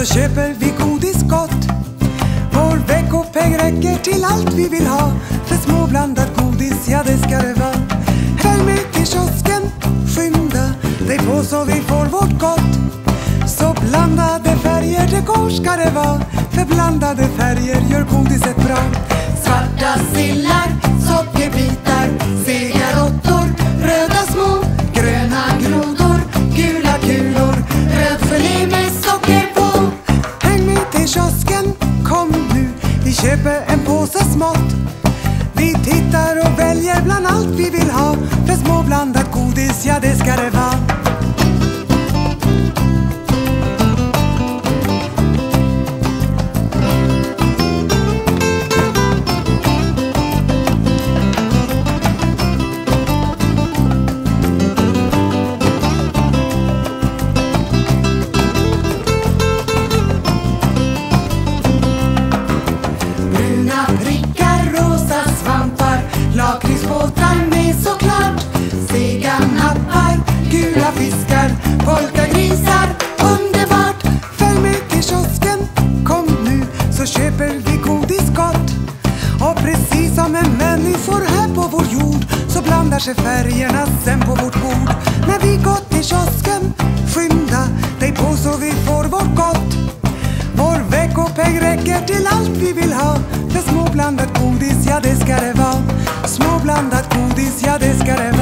så köper vi godis gott. Vår veckopeng räcker till allt vi vill ha. För småblandat godis, ja det ska det vara. Följ med till kiosken, skynda dig på så vi får vårt gott. Så blandade färger det går ska det vara. För blandade färger gör godiset bra. Svarta sillar, köper en påse smått. Vi tittar och väljer bland allt vi vill ha, för småblandat godis, ja det ska det vara. Kanske färgerna sen på vårt bord. När vi gått till kiosken, skynda dig på så vi får vårt gott. Vår veckopeng räcker till allt vi vill ha För småblandat godis, ja det ska det vara Småblandat godis, ja det ska det vara